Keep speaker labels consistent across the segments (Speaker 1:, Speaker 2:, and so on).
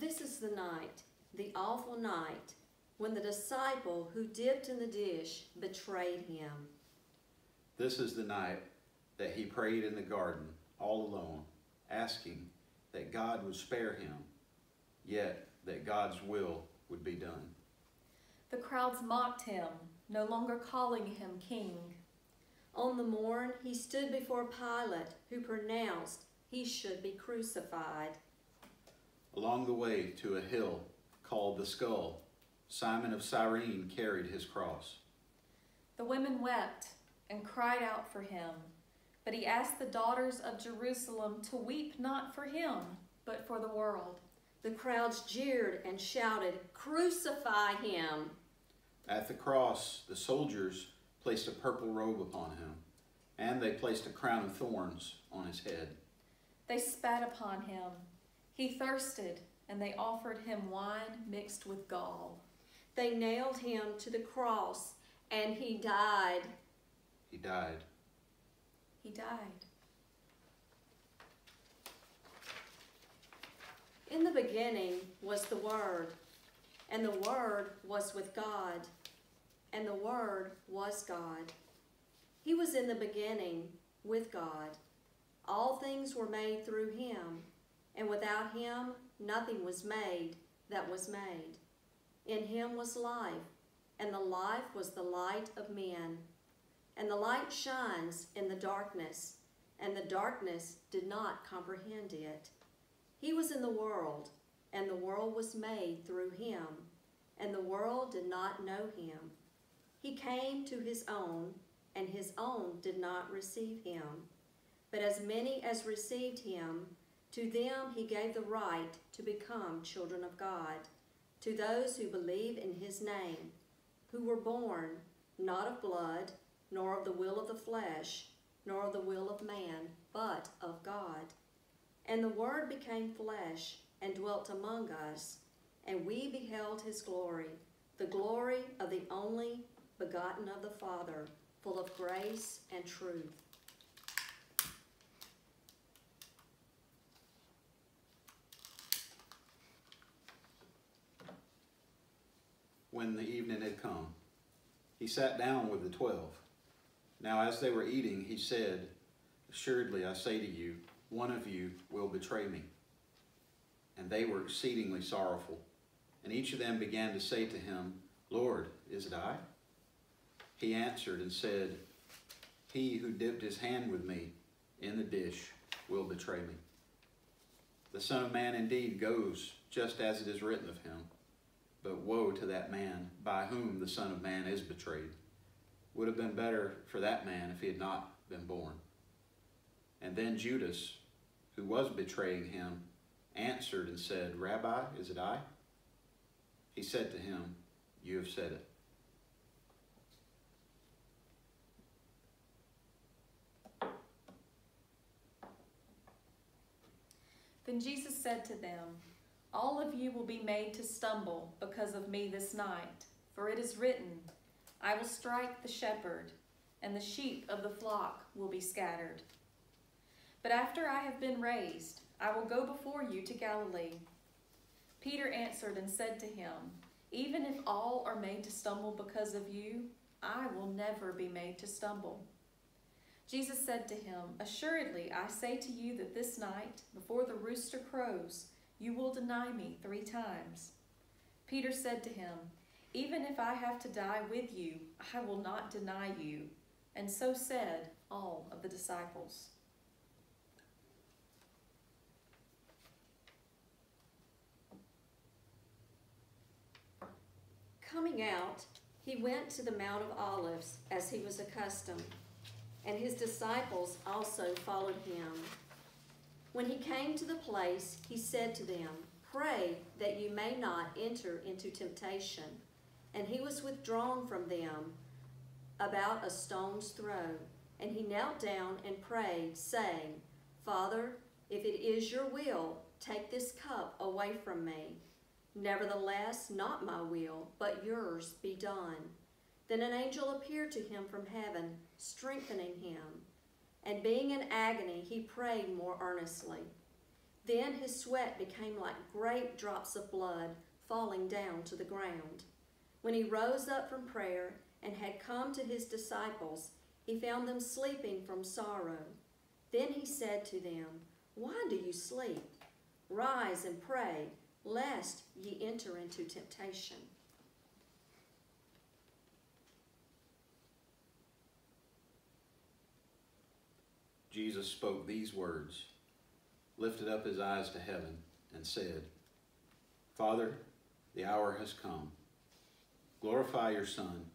Speaker 1: This is the night, the awful night, when the disciple who dipped in the dish betrayed him.
Speaker 2: This is the night that he prayed in the garden all alone, asking that God would spare him, yet that God's will would be done.
Speaker 3: The crowds mocked him, no longer calling him king.
Speaker 1: On the morn he stood before Pilate, who pronounced he should be crucified.
Speaker 2: Along the way to a hill called the Skull, Simon of Cyrene carried his cross.
Speaker 3: The women wept and cried out for him. But he asked the daughters of Jerusalem to weep not for him, but for the world.
Speaker 1: The crowds jeered and shouted, Crucify him!
Speaker 2: At the cross, the soldiers placed a purple robe upon him, and they placed a crown of thorns on his head.
Speaker 3: They spat upon him. He thirsted, and they offered him wine mixed with gall.
Speaker 1: They nailed him to the cross, and he died.
Speaker 2: He died.
Speaker 3: He died.
Speaker 1: In the beginning was the Word, and the Word was with God, and the Word was God. He was in the beginning with God. All things were made through him, and without him nothing was made that was made. In him was life, and the life was the light of men. And the light shines in the darkness, and the darkness did not comprehend it. He was in the world, and the world was made through him, and the world did not know him. He came to his own, and his own did not receive him. But as many as received him, to them he gave the right to become children of God, to those who believe in his name, who were born not of blood, nor of the will of the flesh, nor of the will of man, but of God. And the Word became flesh and dwelt among us, and we beheld his glory, the glory of the only begotten of the Father, full of grace and truth.
Speaker 2: When the evening had come, he sat down with the twelve. Now as they were eating, he said, Assuredly I say to you, one of you will betray me. And they were exceedingly sorrowful. And each of them began to say to him, Lord, is it I? He answered and said, He who dipped his hand with me in the dish will betray me. The Son of Man indeed goes just as it is written of him. But woe to that man by whom the Son of Man is betrayed. Would have been better for that man if he had not been born. And then Judas, who was betraying him, answered and said, Rabbi, is it I? He said to him, You have said it.
Speaker 3: Then Jesus said to them, All of you will be made to stumble because of me this night, for it is written, I will strike the shepherd, and the sheep of the flock will be scattered. But after I have been raised, I will go before you to Galilee. Peter answered and said to him, Even if all are made to stumble because of you, I will never be made to stumble. Jesus said to him, Assuredly, I say to you that this night, before the rooster crows, you will deny me three times. Peter said to him, Even if I have to die with you, I will not deny you. And so said all of the disciples.
Speaker 1: Coming out, he went to the Mount of Olives as he was accustomed, and his disciples also followed him. When he came to the place, he said to them, Pray that you may not enter into temptation. And he was withdrawn from them about a stone's throw. And he knelt down and prayed, saying, Father, if it is your will, take this cup away from me. Nevertheless, not my will, but yours be done. Then an angel appeared to him from heaven, strengthening him. And being in agony, he prayed more earnestly. Then his sweat became like great drops of blood falling down to the ground. When he rose up from prayer and had come to his disciples, he found them sleeping from sorrow. Then he said to them, Why do you sleep? Rise and pray, lest ye enter into temptation.
Speaker 2: Jesus spoke these words, lifted up his eyes to heaven, and said, Father, the hour has come. Glorify your Son,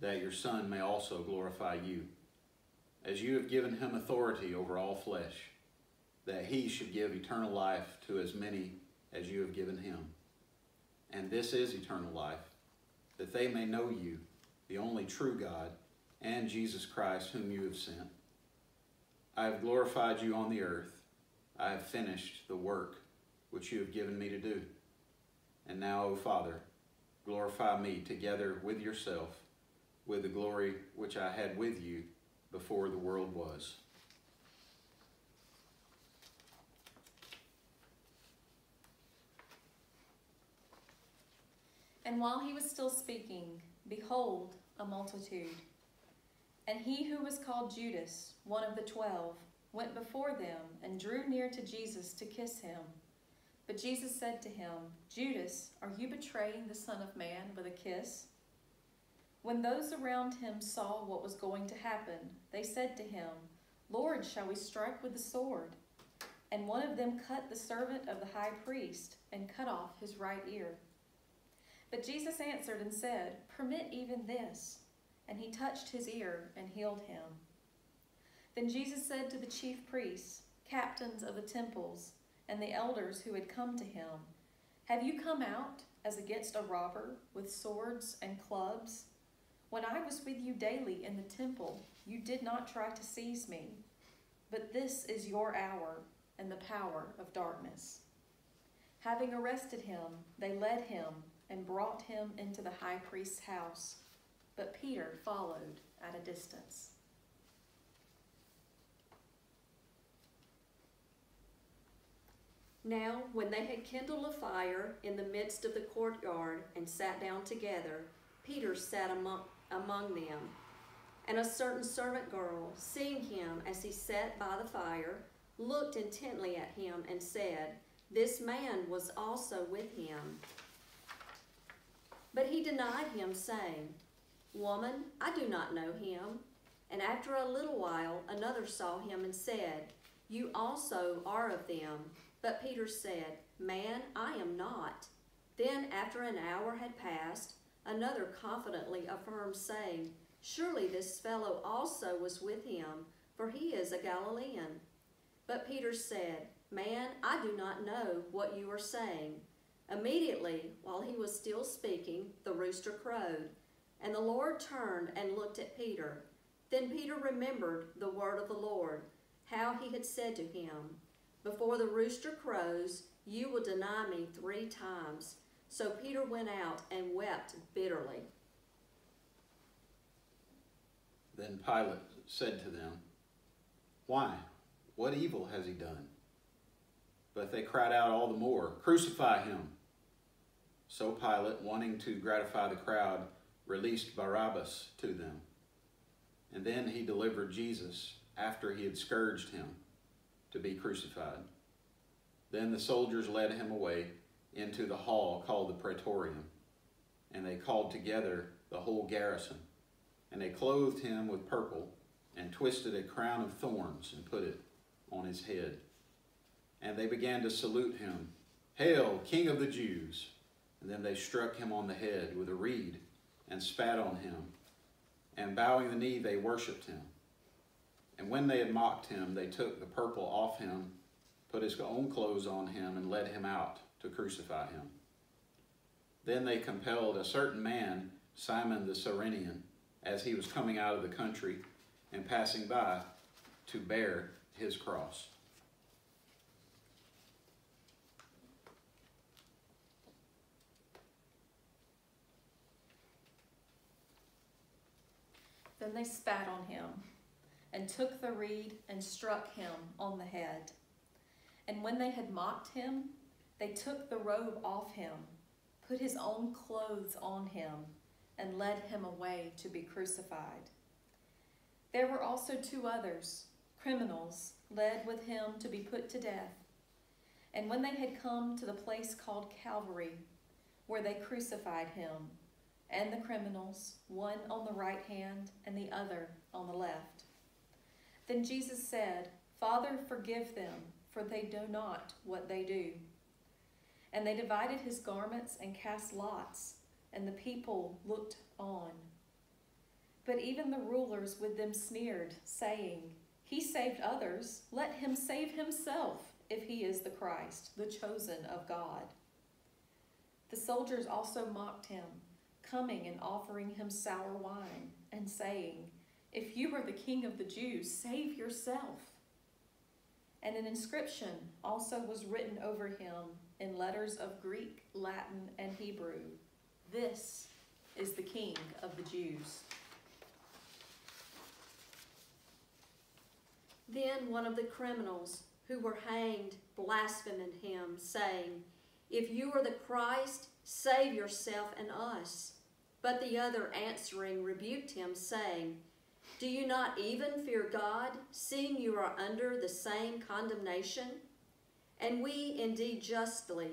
Speaker 2: that your Son may also glorify you, as you have given him authority over all flesh, that he should give eternal life to as many as you have given him. And this is eternal life, that they may know you, the only true God, and Jesus Christ, whom you have sent. I have glorified you on the earth. I have finished the work which you have given me to do. And now, O Father, glorify me together with yourself with the glory which I had with you before the world was.
Speaker 3: And while he was still speaking, behold, a multitude. And he who was called Judas, one of the twelve, went before them and drew near to Jesus to kiss him. But Jesus said to him, Judas, are you betraying the Son of Man with a kiss? When those around him saw what was going to happen, they said to him, Lord, shall we strike with the sword? And one of them cut the servant of the high priest and cut off his right ear. But Jesus answered and said, Permit even this. And he touched his ear and healed him. Then Jesus said to the chief priests, captains of the temples, and the elders who had come to him, Have you come out as against a robber with swords and clubs? When I was with you daily in the temple, you did not try to seize me. But this is your hour and the power of darkness. Having arrested him, they led him and brought him into the high priest's house but Peter followed at a distance.
Speaker 1: Now, when they had kindled a fire in the midst of the courtyard and sat down together, Peter sat among, among them. And a certain servant girl, seeing him as he sat by the fire, looked intently at him and said, This man was also with him. But he denied him, saying, Woman, I do not know him. And after a little while, another saw him and said, You also are of them. But Peter said, Man, I am not. Then, after an hour had passed, another confidently affirmed, saying, Surely this fellow also was with him, for he is a Galilean. But Peter said, Man, I do not know what you are saying. Immediately, while he was still speaking, the rooster crowed. And the Lord turned and looked at Peter. Then Peter remembered the word of the Lord, how he had said to him, Before the rooster crows, you will deny me three times. So Peter went out and wept bitterly.
Speaker 2: Then Pilate said to them, Why? What evil has he done? But they cried out all the more, Crucify him! So Pilate, wanting to gratify the crowd, released Barabbas to them. And then he delivered Jesus after he had scourged him to be crucified. Then the soldiers led him away into the hall called the Praetorium, and they called together the whole garrison. And they clothed him with purple, and twisted a crown of thorns, and put it on his head. And they began to salute him, Hail, King of the Jews! And then they struck him on the head with a reed and spat on him. And bowing the knee, they worshipped him. And when they had mocked him, they took the purple off him, put his own clothes on him, and led him out to crucify him. Then they compelled a certain man, Simon the Cyrenian, as he was coming out of the country and passing by, to bear his cross.
Speaker 3: Then they spat on him, and took the reed and struck him on the head. And when they had mocked him, they took the robe off him, put his own clothes on him, and led him away to be crucified. There were also two others, criminals, led with him to be put to death. And when they had come to the place called Calvary, where they crucified him, and the criminals, one on the right hand and the other on the left. Then Jesus said, Father, forgive them, for they know not what they do. And they divided his garments and cast lots, and the people looked on. But even the rulers with them sneered, saying, He saved others, let him save himself, if he is the Christ, the chosen of God. The soldiers also mocked him, coming and offering him sour wine, and saying, If you are the king of the Jews, save yourself. And an inscription also was written over him in letters of Greek, Latin, and Hebrew This is the King of the Jews.
Speaker 1: Then one of the criminals who were hanged blasphemed him, saying, If you are the Christ, save yourself and us. But the other answering rebuked him, saying, Do you not even fear God, seeing you are under the same condemnation? And we indeed justly,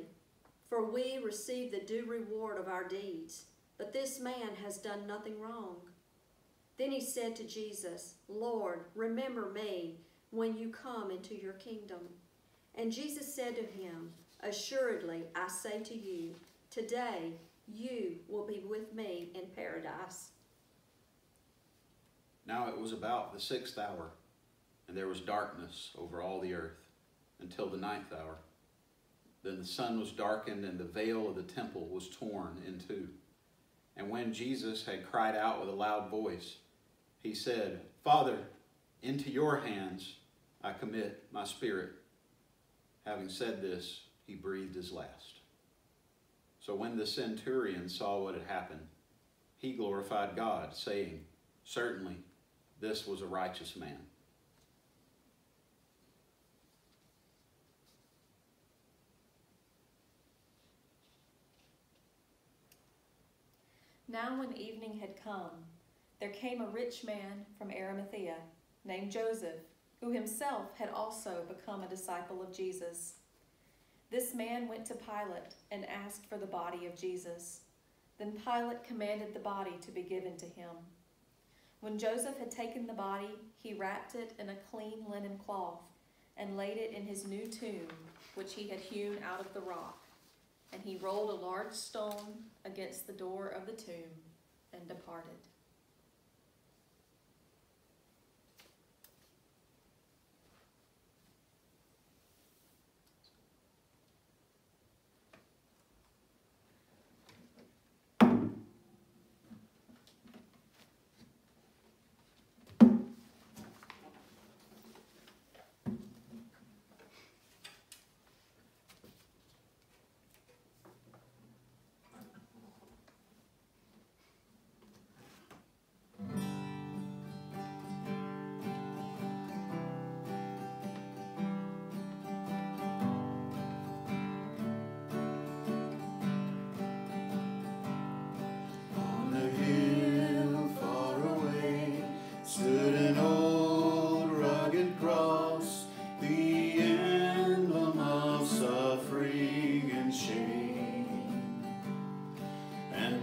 Speaker 1: for we receive the due reward of our deeds. But this man has done nothing wrong. Then he said to Jesus, Lord, remember me when you come into your kingdom. And Jesus said to him, Assuredly, I say to you, today you will be with me in paradise.
Speaker 2: Now it was about the sixth hour, and there was darkness over all the earth until the ninth hour. Then the sun was darkened, and the veil of the temple was torn in two. And when Jesus had cried out with a loud voice, he said, Father, into your hands I commit my spirit. Having said this, he breathed his last. So when the centurion saw what had happened, he glorified God, saying, Certainly, this was a righteous man.
Speaker 3: Now, when evening had come, there came a rich man from Arimathea, named Joseph, who himself had also become a disciple of Jesus. This man went to Pilate and asked for the body of Jesus. Then Pilate commanded the body to be given to him. When Joseph had taken the body, he wrapped it in a clean linen cloth and laid it in his new tomb, which he had hewn out of the rock. And he rolled a large stone against the door of the tomb and departed.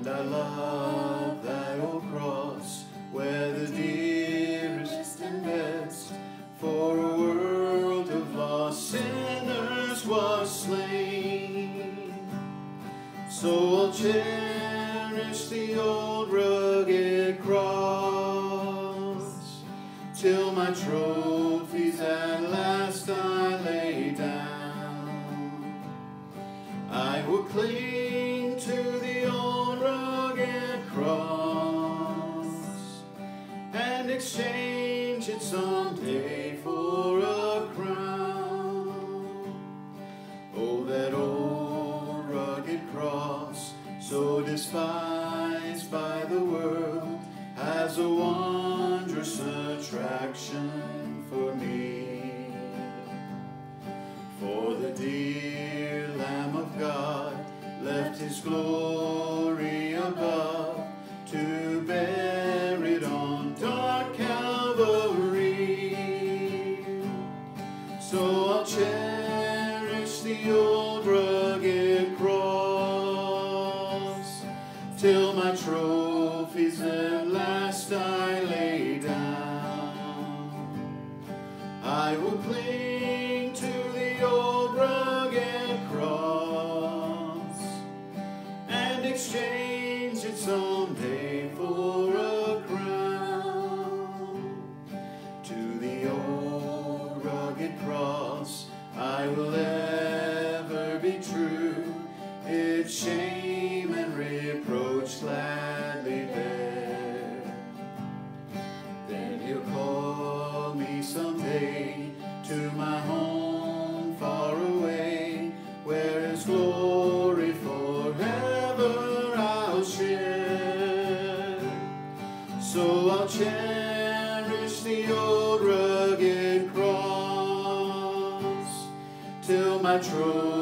Speaker 4: I love that old cross where the dearest and best for a world of lost sinners was slain. So I'll cherish the old rugged cross till my trophies
Speaker 2: is at last I lay down. I will play. cherish the old rugged cross till my throne.